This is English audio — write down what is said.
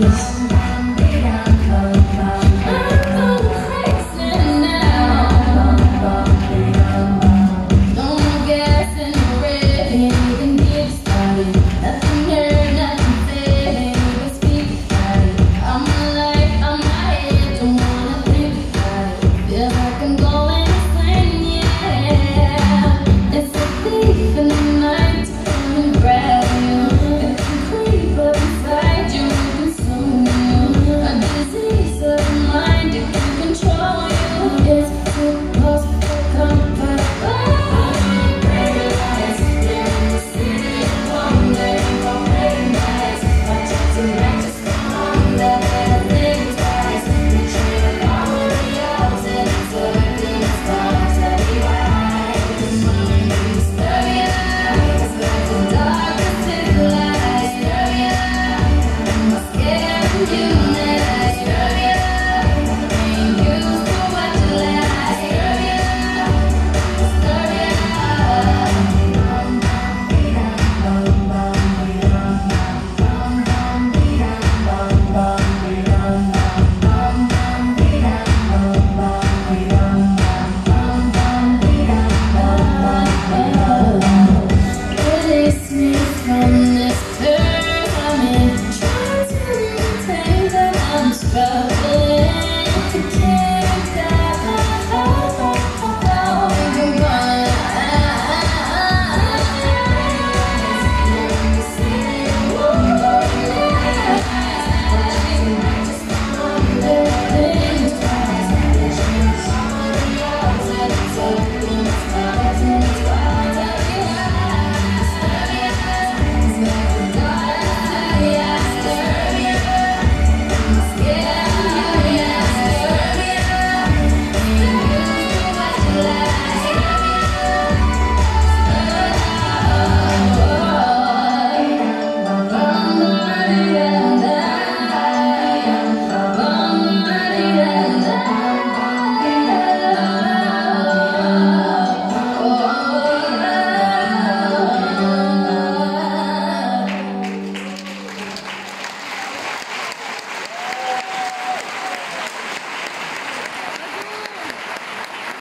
this.